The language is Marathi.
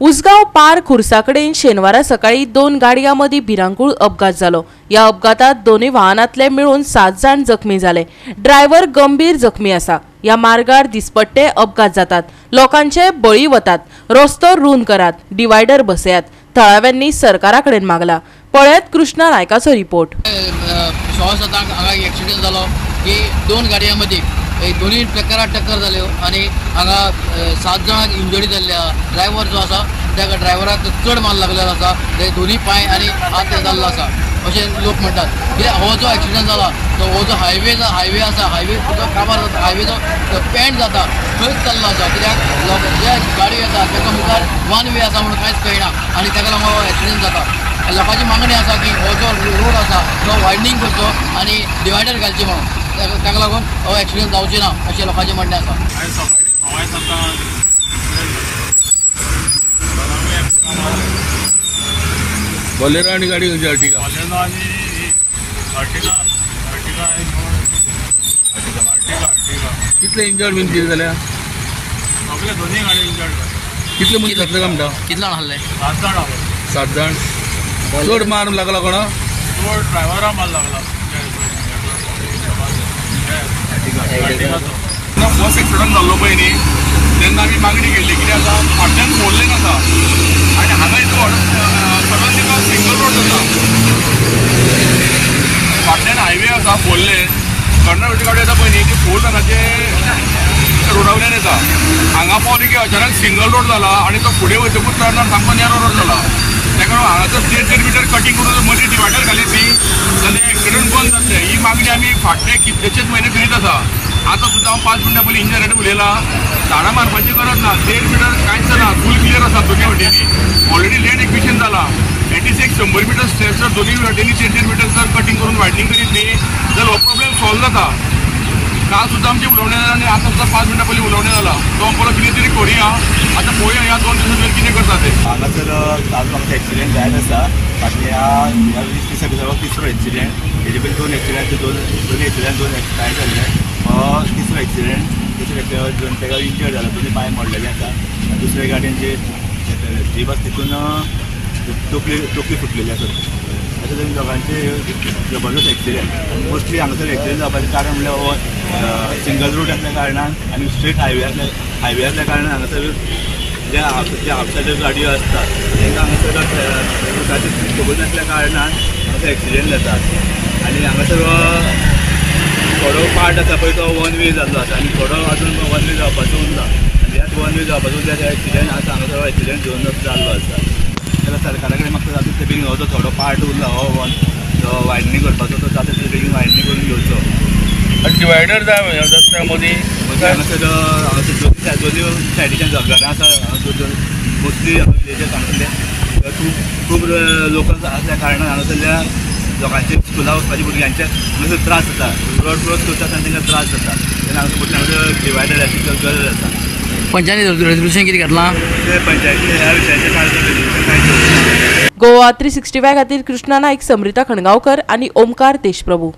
उसगाव पार खुर्साकडेन शेनवारा सकाळी दोन गाडयांमदी भिरांकूळ अपघात जालो या अपघातात दोन्ही वाहनांतले मिळून सात जाण जखमी झाले. ड्रायव्हर गंभीर जखमी आसा या मार्गार दिसपट्टे अपघात जातात. लोकांचे बळी वतात. रस्तो रूंद करात. डिवायडर बसयात. थळाव्यांनी सरकारा कडेन मागला. पळयत कृष्णा नायकाचो रिपोर्ट. सोळा जालो की दोन गाडयां मदीं दोन्ही ट्रॅकराक टक्कर जाल्यो हो. आनी हांगा सात जाणांक इंजरी जाल्ल्या ड्रायव्हर जो आसा त्या ड्रायव्हराक चड माल लागलेलो आसा ते दोन्ही पांय आनी हात जाल्लो आसा अशें लोक म्हणटात कित्याक हो जो एक्सिडंट जाला तो हो जो हायवे हायवे आसा हायवे जो काबार जाता हायवेचो पॅन्ट जाता थंयच चल्लो आसा कित्याक लोक जे गाडी येता ताका मुखार वन वे आसा म्हणून कांयच कळना. आनी ताका लागून हो एक्सिडंट जाता लोकांची मागणी आसा की हो जो रोड आसा तो वायडनींग करचो आनी डिवायडर घालची म्हणून. ताका ताका लागून हो एक्सिडेंट जावची ना अशें लोकांचें म्हणणें आसा आयज सकाळी सवाय सातांक बोलेरो आणि गाडी खंयची अर्टिगा आनी Ertiga Ertiga Ertiga Ertiga Ertiga कितले इंजर्ड बीन कितें जाल्या सगळे दोन्ही गाडी इंजर्ड कितले मनीस लागले काय म्हणटा कितले जाण आहले सात जाण सात जाण. चड मार लागला कोणा? तो ड्रायव्हरा माल लागला. फर्स्ट एक्सिडंट जाल्लो पळय न्ही तेन्ना आमी मागणी केल्ली कितें आसा फाटल्यान फोरलेन आसा आनी हांगा रोड सगळो तिका सिंगल रोड जाता फाटल्यान हायवे आसा फोर कर्नाटक गाडी येता पळय न्ही ती फोर लेनाचे रोडा वयल्यान येता हांगा पावली की अचानक सिंगल रोड जाला आनी तो फुडें वयतकूच टर्नार सामको नॅरो रोड जाला तेका लागून हांगासर देड देड मिटर कटींग करून मदीं डिवायडर घाली ती. जाल्यार एक्सिडंट बंद जातले ही मागणी आमी फाटले कितलेशेच म्हयने करीत आसा आतां सुद्दां हांव पांच मिनटां पयलीं इंजिनियर उलयलां झाडां मारपाची गरज ना देड मिटर कांयच ना फूल क्लियर आसा दोनी वटेनी ऑलरेडी लेट एक्विशन जाला एटी सिक्स शंबर मिटर स्टेप्स जर दोन्ही वटेनी देड देड मिटर जर कटींग करून वायडनींग करीत न्ही जाल्यार हो प्रॉब्लेम सॉल्व जाता काल सुद्दां आमची उलोवणें जालां आनी आतां सुद्दां पांच मिनटां पयलीं उलोवणें जालां तो परत कितें तरी करुया. आतां पळोवया ह्या दोन दिसां भितर कितें करता ते? हांगासर आज आमचो एक्सिडेंट जायत आसा फाटल्या ह्या वीस दिसा भितर तिसरो एक्सिडेंट म्हणजे तेजे पयलीं दोन एक्सिडेंट दोन दोन एक्सिडेंट दोन एक्सिडेंट जाल्ले हो तिसरो एक्सिडंट तिसरो एक्सिडेंट दोन ताका इंजर्ड जाला दोन्ही पांय मोडलेले आसा आनी दुसऱ्या गाडयेन जे जीप आसा तितून तोकली तोकली फुटलेली आसा अशें तरेन दोगांचे जबरदस्त एक्सिडेंट मोस्टली हांगासर एक्सिडंट जावपाचें कारण म्हणल्यार हो सिंगल रोड आसल्या कारणान आनी स्ट्रेट हायवे आसल्या हायवे आसल्या कारणान हांगासर जे आप- जे आपल्या गाडयो आसतात तांकां हांगासर रुटाची खबर नासल्या कारणान हांगासर एक्सिडेंट जातात आनी हांगासर थोडो पार्ट आसा पळय तो वन वे जाल्लो आसा आनी थोडो अजून वन वे जावपाचो उरला आनी ह्याच वन वे जावपाचो उरल्या त्या एक्सिडेंट आसा हांगासर एक्सिडेंट घेवन जाल्लो आसा जाल्यार सरकारा कडेन म्हाका जाता ते बेगीन हो जो थोडो पार्ट उरला हो वन जो वायडनींग करपाचो तो जाता ते बेगीन वायडनींग करून घेवचो डिवायडर जाय रस्त्या मदीं हांगासर दोनी दोनी सायडीच्यान घरां आसा मोस्टली विलेजस हांगासरले खूब खूब लोकल आसल्या कारणान हांगासरल्या लोकांचे स्कुला वचपाचे भुरग्यांचे हांगासर त्रास जाता रोड क्रॉस करता आसतना तांकां त्रास जाता तेन्ना हांगासर डिवायडर याची गरज आसा पंचायती रेजोल्युशन कितें घेतलां? पंचायती ह्या विशयाचेर गोवा थ्री सिक्स्टी फाय खातीर कृष्णा नायक समृता खणगांवकर आनी ओमकार देशप्रभू.